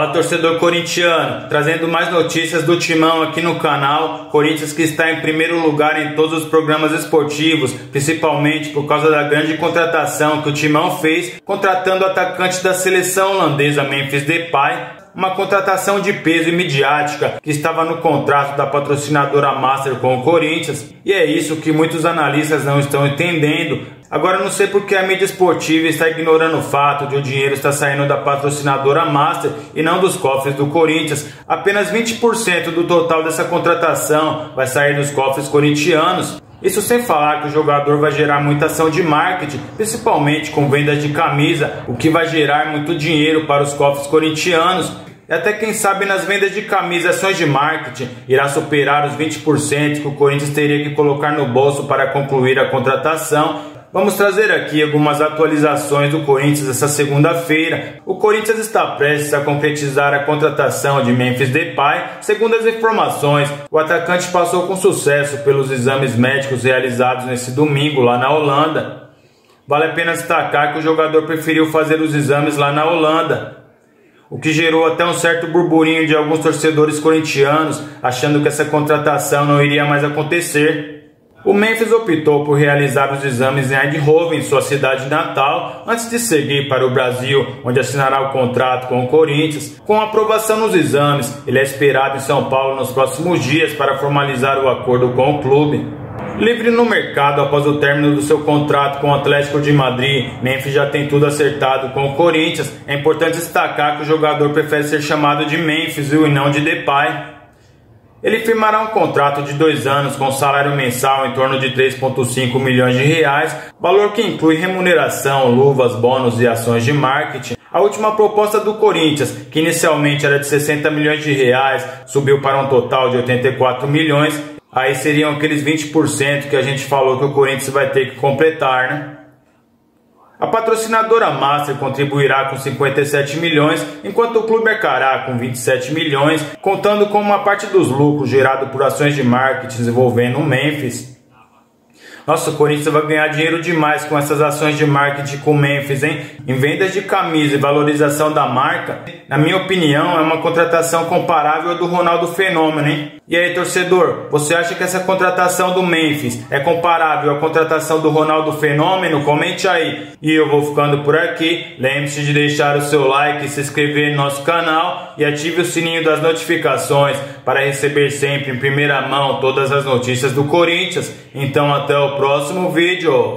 Fala torcedor corintiano, trazendo mais notícias do Timão aqui no canal. Corinthians que está em primeiro lugar em todos os programas esportivos, principalmente por causa da grande contratação que o Timão fez, contratando o atacante da seleção holandesa Memphis Depay uma contratação de peso e midiática que estava no contrato da patrocinadora Master com o Corinthians, e é isso que muitos analistas não estão entendendo. Agora não sei porque a mídia esportiva está ignorando o fato de o dinheiro estar saindo da patrocinadora Master e não dos cofres do Corinthians. Apenas 20% do total dessa contratação vai sair dos cofres corintianos. Isso sem falar que o jogador vai gerar muita ação de marketing, principalmente com vendas de camisa, o que vai gerar muito dinheiro para os cofres corintianos. E até quem sabe nas vendas de camisa ações de marketing irá superar os 20% que o Corinthians teria que colocar no bolso para concluir a contratação Vamos trazer aqui algumas atualizações do Corinthians essa segunda-feira. O Corinthians está prestes a concretizar a contratação de Memphis Depay. Segundo as informações, o atacante passou com sucesso pelos exames médicos realizados nesse domingo lá na Holanda. Vale a pena destacar que o jogador preferiu fazer os exames lá na Holanda, o que gerou até um certo burburinho de alguns torcedores corintianos achando que essa contratação não iria mais acontecer. O Memphis optou por realizar os exames em Eindhoven, sua cidade natal, antes de seguir para o Brasil, onde assinará o contrato com o Corinthians. Com aprovação nos exames, ele é esperado em São Paulo nos próximos dias para formalizar o acordo com o clube. Livre no mercado após o término do seu contrato com o Atlético de Madrid, Memphis já tem tudo acertado com o Corinthians. É importante destacar que o jogador prefere ser chamado de Memphis e não de Depay. Ele firmará um contrato de dois anos com salário mensal em torno de 3,5 milhões de reais, valor que inclui remuneração, luvas, bônus e ações de marketing. A última proposta do Corinthians, que inicialmente era de 60 milhões de reais, subiu para um total de 84 milhões. Aí seriam aqueles 20% que a gente falou que o Corinthians vai ter que completar, né? A patrocinadora Master contribuirá com 57 milhões, enquanto o clube arcará com 27 milhões, contando com uma parte dos lucros gerado por ações de marketing envolvendo o Memphis. Nossa, o Corinthians vai ganhar dinheiro demais com essas ações de marketing com o Memphis, hein? Em vendas de camisa e valorização da marca, na minha opinião, é uma contratação comparável à do Ronaldo Fenômeno, hein? E aí, torcedor, você acha que essa contratação do Memphis é comparável à contratação do Ronaldo Fenômeno? Comente aí. E eu vou ficando por aqui. Lembre-se de deixar o seu like, se inscrever no nosso canal e ative o sininho das notificações para receber sempre em primeira mão todas as notícias do Corinthians. Então, até o próximo vídeo.